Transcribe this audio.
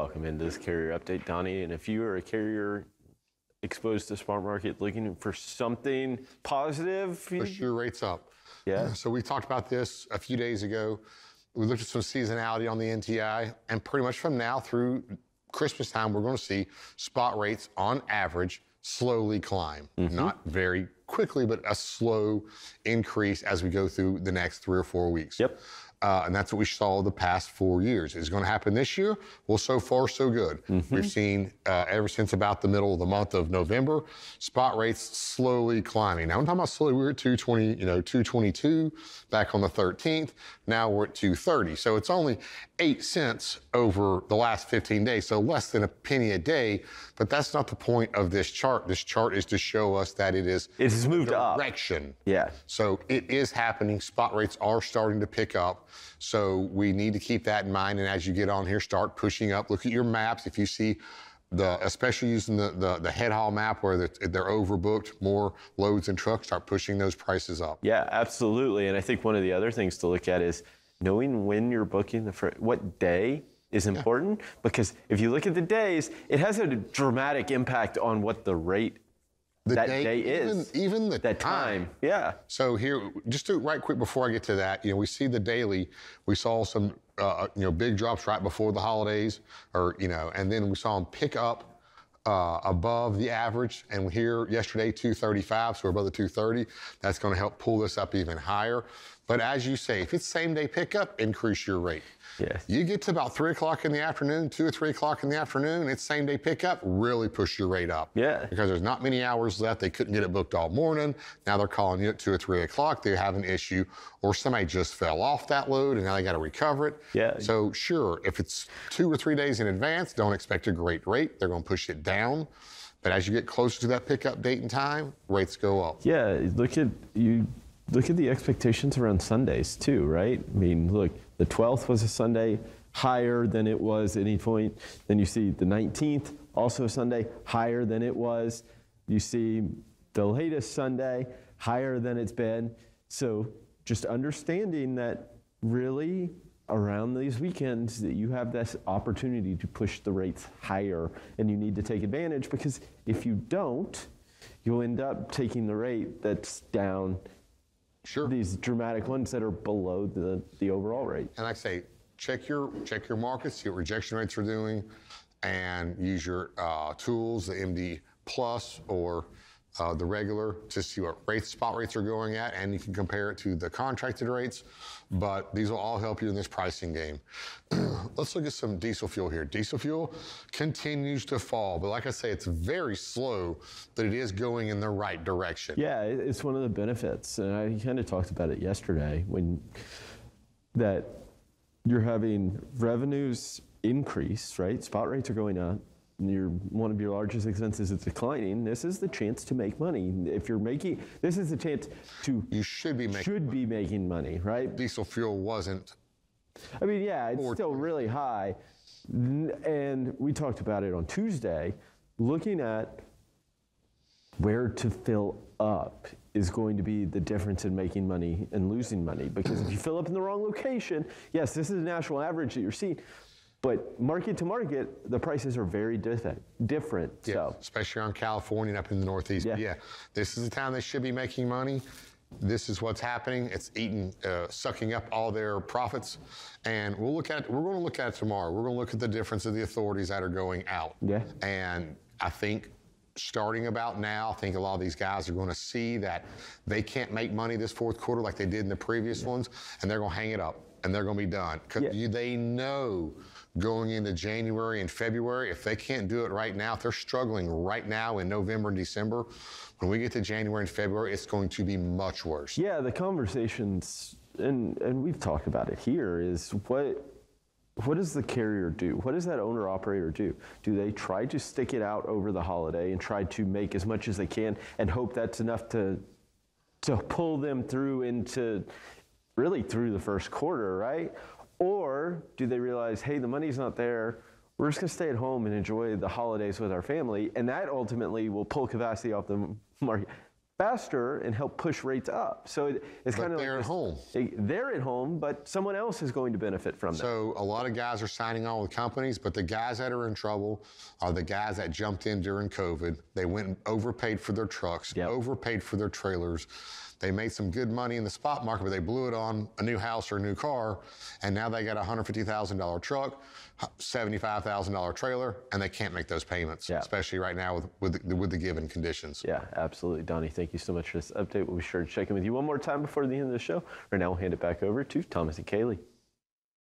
welcome into this carrier update, Donny. And if you are a carrier exposed to spot market looking for something positive, Push your rates up. Yeah. So we talked about this a few days ago. We looked at some seasonality on the NTI, and pretty much from now through Christmas time, we're going to see spot rates on average slowly climb. Mm-hmm. Not very quickly, but a slow increase as we go through the next three or four weeks. Yep. Uh, and that's what we saw the past four years. Is it going to happen this year? Well, so far so good. We've seen uh, ever since about the middle of the month of November, spot rates slowly climbing. Now I'm talking about slowly. We were at 220, you know, 222 back on the 13th. Now we're at 230. So it's only eight cents over the last 15 days. So less than a penny a day. But that's not the point of this chart. This chart is to show us that it is It has moved up. direction. Yeah. So it is happening. Spot rates are starting to pick up. So we need to keep that in mind. And as you get on here, start pushing up. Look at your maps. If you see the, especially using the, the, the head haul map where they're, they're overbooked, more loads and trucks, start pushing those prices up. Yeah, absolutely. And I think one of the other things to look at is knowing when you're booking the fr- what day is important because if you look at the days, it has a dramatic impact on what the rate The that day even, is. even the that time. Yeah. So here, just to right quick before I get to that, you know, we see the daily. We saw some, uh, you know, big drops right before the holidays, or you know, and then we saw them pick up uh, above the average. And here yesterday, 235, so we're above the 230. That's going to help pull this up even higher. But as you say, if it's same day pickup, increase your rate. Yes. You get to about three o'clock in the afternoon, two or three o'clock in the afternoon, it's same day pickup, really push your rate up. Yeah. Because there's not many hours left. They couldn't get it booked all morning. Now they're calling you at two or three o'clock. They have an issue, or somebody just fell off that load and now they got to recover it. Yeah. So sure, if it's two or three days in advance, don't expect a great rate. They're going to push it down. But as you get closer to that pickup date and time, rates go up. Yeah, look at you look at the expectations around Sundays too, right? I mean, look, the 12th was a Sunday higher than it was at any point. Then you see the 19th, also a Sunday, higher than it was. You see the latest Sunday, higher than it's been. So just understanding that really around these weekends that you have this opportunity to push the rates higher and you need to take advantage because if you don't, you'll end up taking the rate that's down Sure. these dramatic ones that are below the, the overall rate. And I say, check your check your markets, see what rejection rates are doing, and use your uh, tools, the MD Plus or uh, the regular, to see what rates spot rates are going at, and you can compare it to the contracted rates. But these will all help you in this pricing game. Let's look at some diesel fuel here. Diesel fuel continues to fall, but like I say, it's very slow, but it is going in the right direction. Yeah, it's one of the benefits, and I kind of talked about it yesterday when that you're having revenues increase, right? Spot rates are going up. And Your one of your largest expenses is declining. This is the chance to make money. If you're making, this is the chance to You should be making should be making money, right? diesel fuel wasn't I mean, yeah, it's still really high. And we talked about it on Tuesday. Looking at where to fill up is going to be the difference in making money and losing money. Because if you fill up in the wrong location, yes, this is a national average that you're seeing, but market to market, the prices are very different. Different. Yeah, So especially around California and up in the Northeast. Yeah. Yeah. this is a time they should be making money. This is what's happening. It's eating, uh, sucking up all their profits, and we'll look at. We're going to look at it tomorrow. We're going to look at the difference of the authorities that are going out. Yeah. And I think starting about now, I think a lot of these guys are going to see that they can't make money this fourth quarter like they did in the previous ones, and they're going to hang it up and they're going to be done. 'Cause Yeah. you, they know going into January and February, if they can't do it right now, if they're struggling right now in November and December, when we get to January and February, it's going to be much worse. Yeah, the conversations, and, and we've talked about it here, is what what does the carrier do? What does that owner operator do? Do they try to stick it out over the holiday and try to make as much as they can and hope that's enough to to pull them through into really through the first quarter, right? Or do they realize, hey, the money's not there. We're just gonna stay at home and enjoy the holidays with our family, and that ultimately will pull capacity off the market. Faster and help push rates up. So it, it's kind of they're like at home. They, they're at home, but someone else is going to benefit from that. So a lot of guys are signing on with companies, but the guys that are in trouble are the guys that jumped in during COVID. They went and overpaid for their trucks, Yep. overpaid for their trailers. They made some good money in the spot market, but they blew it on a new house or a new car, and now they got a hundred fifty thousand dollar truck, seventy-five thousand dollar trailer, and they can't make those payments, Yeah. especially right now with with the, with the given conditions. Yeah, absolutely. Donny, thank you so much for this update. We'll be sure to check in with you one more time before the end of the show. Right now, we'll hand it back over to Thomas and Kaylee.